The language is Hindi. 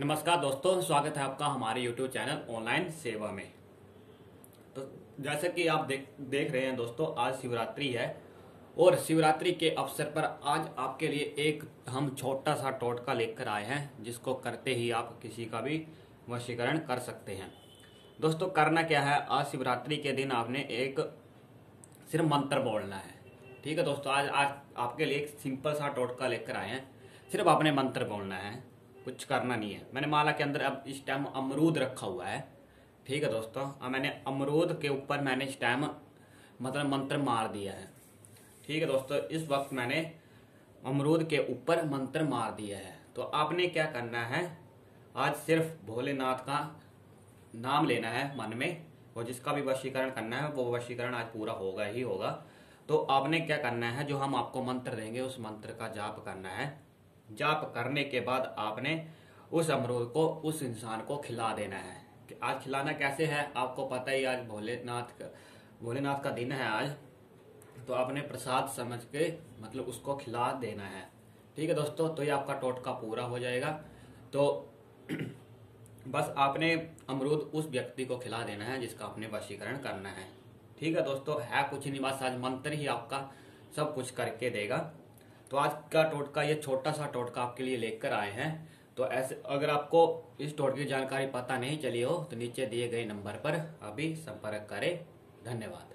नमस्कार दोस्तों, स्वागत है आपका हमारे YouTube चैनल ऑनलाइन सेवा में। तो जैसे कि आप देख देख रहे हैं दोस्तों, आज शिवरात्रि है और शिवरात्रि के अवसर पर आज आपके लिए एक हम छोटा सा टोटका लेकर आए हैं, जिसको करते ही आप किसी का भी वशीकरण कर सकते हैं। दोस्तों, करना क्या है? आज शिवरात्रि के दिन आपने एक सिर्फ़ मंत्र बोलना है। ठीक है दोस्तों, आज आज आपके लिए एक सिंपल सा टोटका लेकर आए हैं। सिर्फ़ आपने मंत्र बोलना है। कुछ करना नहीं है। मैंने माला के अंदर अब इस टाइम अमरूद रखा हुआ है। ठीक है दोस्तों? अब मैंने अमरूद के ऊपर मैंने इस टाइम मतलब मंत्र मार दिया है। ठीक है दोस्तों? इस वक्त मैंने अमरूद के ऊपर मंत्र मार दिया है। तो आपने क्या करना है? आज सिर्फ़ भोलेनाथ का नाम लेना है मन में, और जिसका भी वशीकरण करना है, वो वशीकरण आज पूरा होगा ही होगा। तो आपने क्या करना है जो हम आपको मंत्र देंगे, उस मंत्र का जाप करना है। जाप करने के बाद आपने उस अमरूद को, उस इंसान को खिला देना है। आज खिलाना कैसे है, आपको पता ही आज भोलेनाथ भोलेनाथ का दिन है आज। तो आपने प्रसाद समझ के मतलब उसको खिला देना है। ठीक है दोस्तों तो ये आपका टोटका पूरा हो जाएगा। तो बस आपने अमरूद उस व्यक्ति को खिला देना है, जिसका आपने वशीकरण करना है। ठीक है दोस्तों, है कुछ नहीं, बस आज मंत्र ही आपका सब कुछ करके देगा। तो आज का टोटका, ये छोटा सा टोटका आपके लिए लेकर आए हैं। तो ऐसे, अगर आपको इस टोटके की जानकारी पता नहीं चली हो तो नीचे दिए गए नंबर पर अभी संपर्क करें। धन्यवाद।